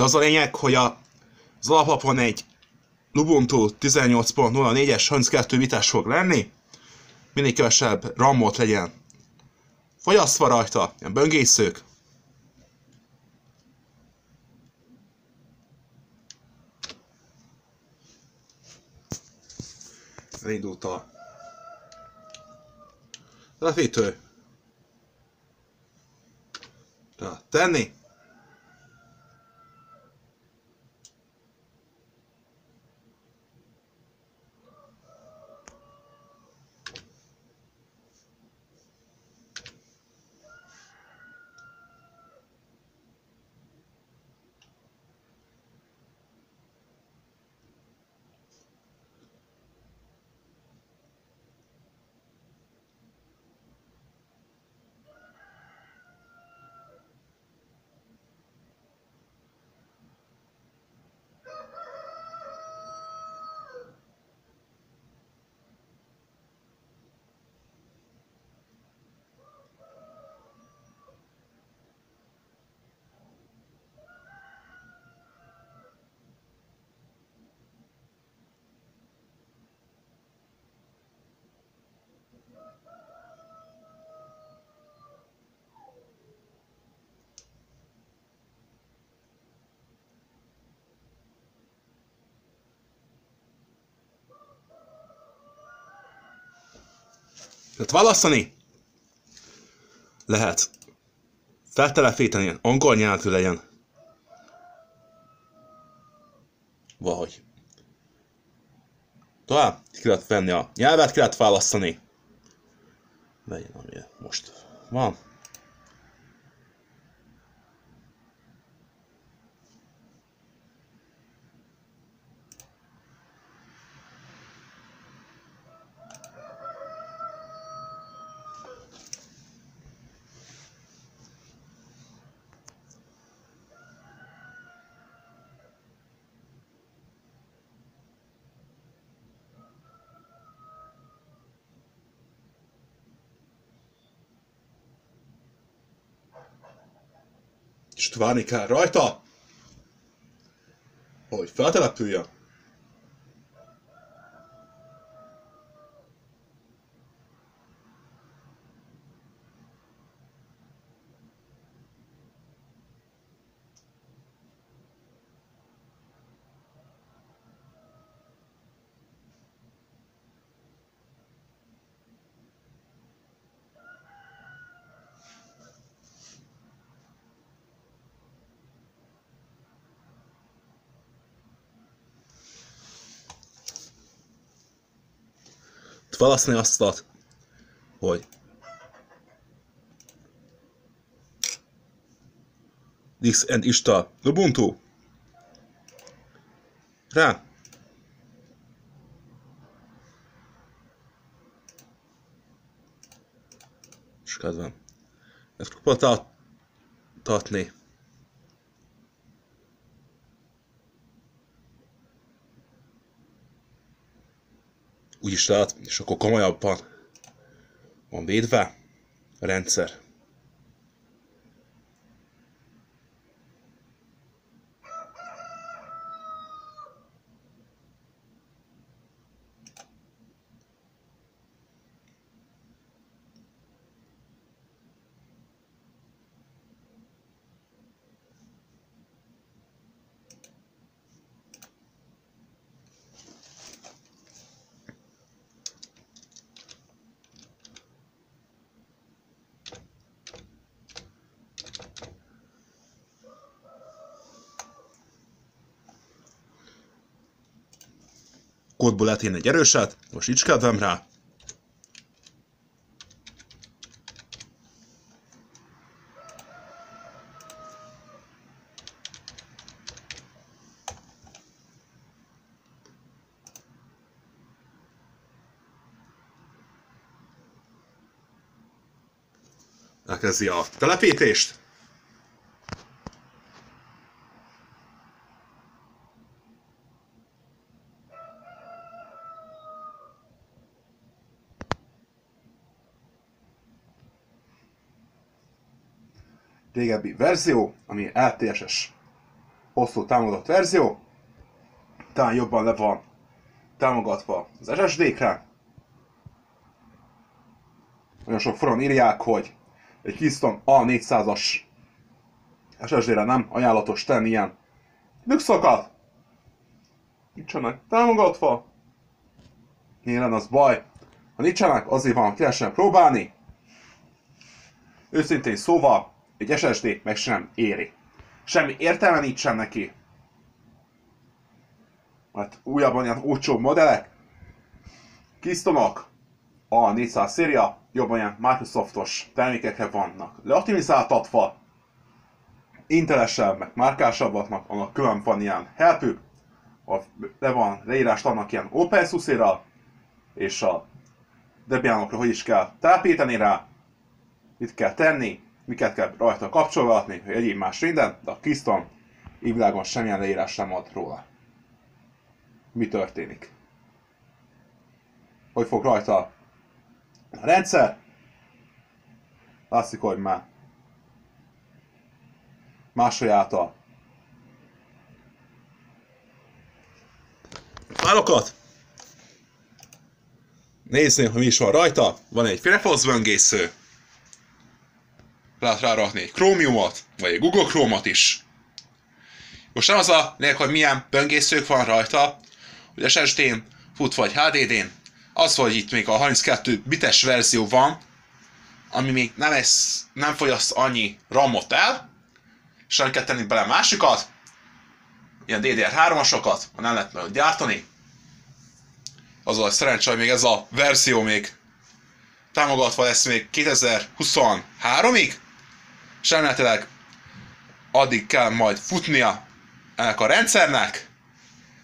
De az a lényeg, hogy a, az alaplapon egy Ubuntu 18.04-es 32 bitás fog lenni, minél kevesebb RAM-ot legyen fogyasztva rajta, ilyen böngészők. Elindult a lefétő. Tenni. Tehát választani lehet. Feltelepíteni, angol nyelvű legyen. Valahogy. Tovább ki lehet venni a nyelvet, ki lehet választani. Legyen, ami most van. És várni kell rajta, hogy feltelepüljön. Választani azt, hogy this and ista Ubuntu. Rá. És kedvem ezt próbálta tartni úgyis lehet, és akkor komolyabban van védve a rendszer. Kódból lehet írni egy erőset, most így kedvem rá. Elkezdi a telepítést. Régebbi verzió, ami LTSS hosszú támogatott verzió. Talán jobban le van támogatva az SSD-kre. Nagyon sok foron írják, hogy egy Keystone A400-as SSD-re nem ajánlatos tenni ilyen luxokat. Nincsenek támogatva. Nyilván az baj. Ha nincsenek, azért van, hogy lehessen próbálni. Őszintén szóval, egy SSD meg sem éri. Semmi értelme nincsen neki. Hát újabban ilyen olcsó modellek. Kisztonok. A 400 széria jobban ilyen Microsoftos termékekre vannak leoptimizáltatva. Intelesebbek, márkásabbaknak, annak külön van ilyen helpük, le van leírást annak ilyen OpenSUSE-ra, és a Debianokra hogy is kell telepíteni rá, mit kell tenni, miket kell rajta kapcsolgatni, hogy egyéb más minden, de a Keystone így világon semmilyen leírás sem ad róla. Mi történik? Hogy fog rajta a rendszer? Látszik, hogy már máshogy által. Fálokat! Nézni, hogy mi is van rajta. Van egy Firefox böngésző. Lehet rárakni egy Chromiumot, vagy egy Google Chrome-ot is. Most nem az a lényeg, hogy milyen böngészők van rajta, hogy SSD-n fut vagy HDD-n, az, hogy itt még a 32 bites verzió van, ami még nem, ez, nem fogyaszt annyi RAM-ot el, és nem kell tenni bele másikat, ilyen DDR3-asokat, ha nem lehet meg gyártani. Az a szerencsé, hogy még ez a verzió még támogatva lesz még 2023-ig, és remélhetőleg addig kell majd futnia ennek a rendszernek,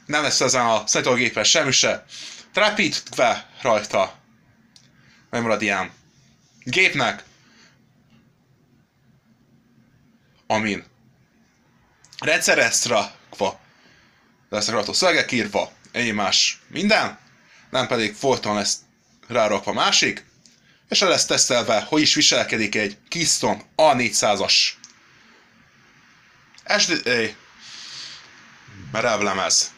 nem lesz ezen a számítógépen semmi se trapítve rajta, nem marad ilyen gépnek, amin rendszereztre rakva, lesznek rajta szövegek írva, ennyi más minden, nem pedig folyton lesz rárakva másik, és el lesz tesztelve, hogy is viselkedik egy Keystone A400-as SDA merevlemez.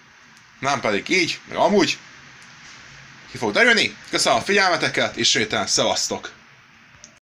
Nem pedig így, meg amúgy. Ki fog derülni. Köszönöm a figyelmeteket, és sétán szevasztok!